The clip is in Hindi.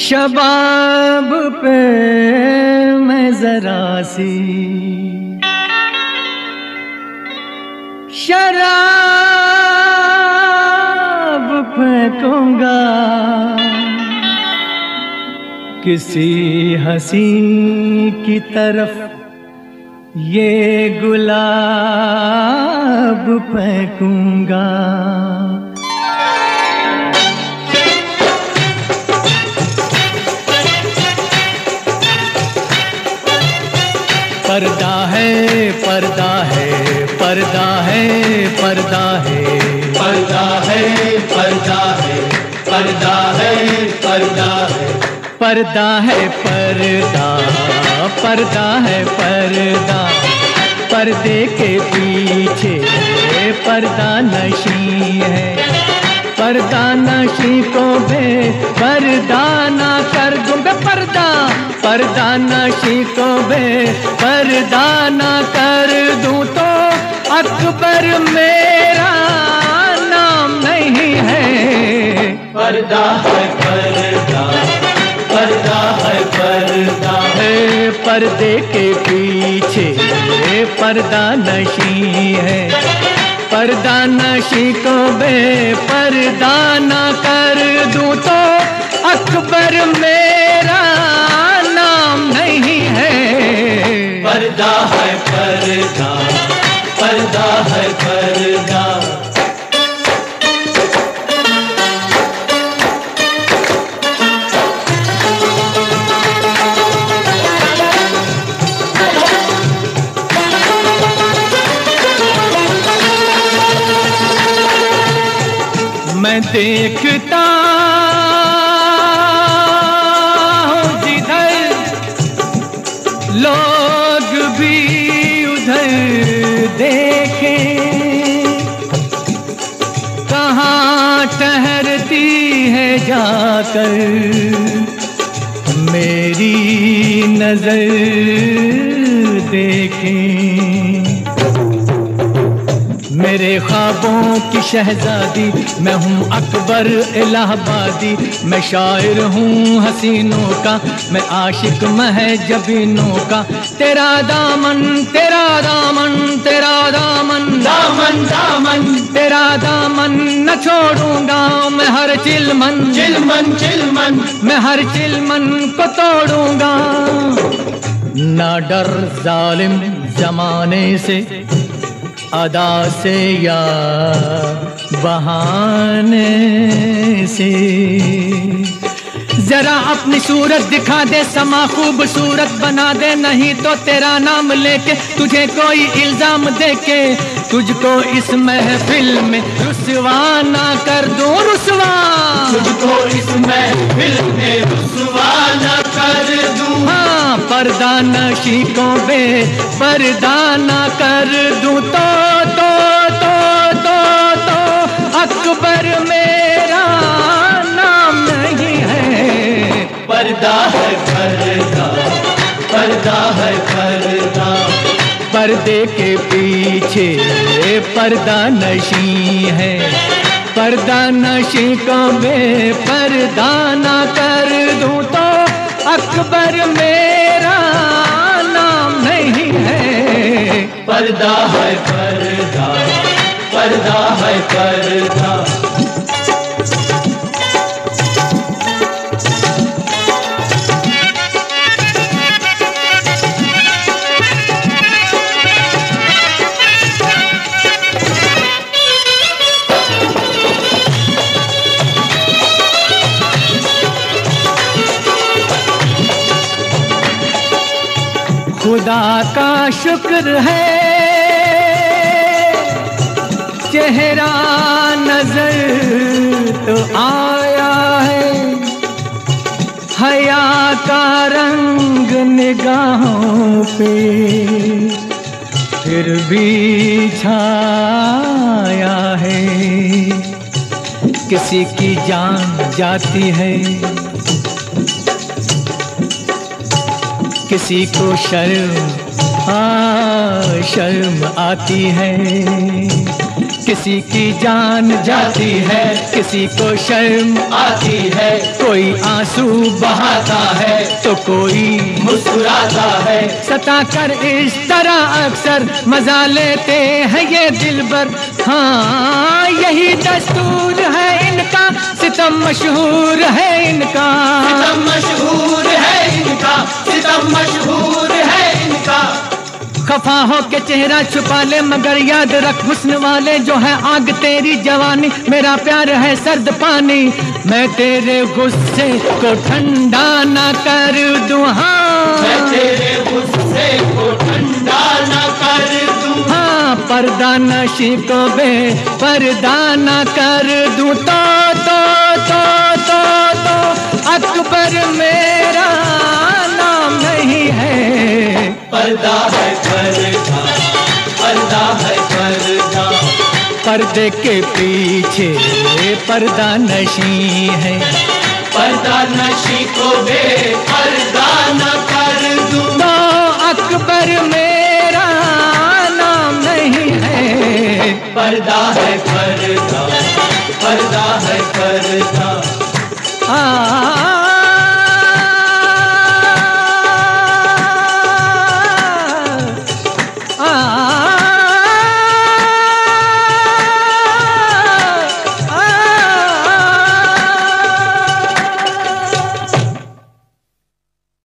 शबाब पे मैं जरा सी शराब फेंकूँगा किसी हसी की तरफ़ ये गुलाब फेंकूँगा। पर्दा है पर्दा है पर्दा है पर्दा है। पर्दा है पर्दा है पर्दा है पर्दा है। पर्दा है पर्दा पर्दा है पर्दा। पर्दे के पीछे पर्दा नशी है। पर्दा नशी को बे पर्दा ना कर दूँगा पर्दा। पर्दा नशी को बे पर्दा ना कर दूँ तो अकबर मेरा नाम नहीं है। पर्दा है पर्दा। पर्दे के पीछे पर्दा नशी है। पर्दा नशी को बे पर्दा ना कर दूँ तो अकबर मेरा नाम नहीं है। पर्दा देखता जिधर लोग भी उधर देखें। कहाँ ठहरती है जाकर मेरी नज़र देखें। मेरे ख्वाबों की शहजादी मैं हूँ अकबर इलाहाबादी। मैं शायर हूँ हसीनों का मैं आशिक मह जबीनों का। तेरा दामन तेरा दामन तेरा दामन। दामन दामन। तेरा दामन न छोड़ूँगा मैं हर चिलमन। चिलमन चिलमन। मैं हर चिलमन को तोड़ूँगा। ना डर जालिम जमाने से अदा से या बहाने से। जरा अपनी सूरत दिखा दे समा खूबसूरत बना दे नहीं तो तेरा नाम लेके तुझे कोई इल्ज़ाम दे के तुझको इस महफिल में रुसवा ना कर दूँ रुसवा। तुझको इस महफिल में रुसवा न कर दूँ। हाँ पर्दा नशी को बे पर्दा ना कर दूँ। तो तो तो तो तो अकबर मेरा पर्दा है पर्दा पर्दा है पर्दा। पर्दे के पीछे पर्दा नशी है। पर्दा नशी को मैं पर्दा ना कर दूँ तो अकबर मेरा नाम नहीं है। पर्दा है पर्दा पर्दा है पर्दा। खुदा का शुक्र है। चेहरा नज़र तो आया है। हया का रंग निगाहों पे फिर भी छाया है। किसी की जान जाती है। किसी को शर्म आ शर्म आती है। किसी की जान जाती है, किसी को शर्म आती है। कोई आँसू बहाता है तो कोई मुस्कुराता है। सता कर इस तरह अक्सर मज़ा लेते हैं ये दिल भर हाँ यही दस्तूर है सितम मशहूर है इनका। सितम मशहूर है इनका सितम मशहूर है इनका। खफा हो के चेहरा छुपा ले मगर याद रख हुस्न वाले जो है आग तेरी जवानी। मेरा प्यार है सर्द पानी मैं तेरे गुस्से को ठंडा ना कर दूँ। मैं हाँ तेरे गुस्से को पर्दा नशी को बे पर्दा न कर दूँ। तो तो तो तो तो अकबर मेरा नाम नहीं है। पर्दा है पर्दा पर्दा है पर्दा। पर्दे के पीछे पर्दा नशी है। पर्दा नशी को बे पर्दा न कर पर्दा है।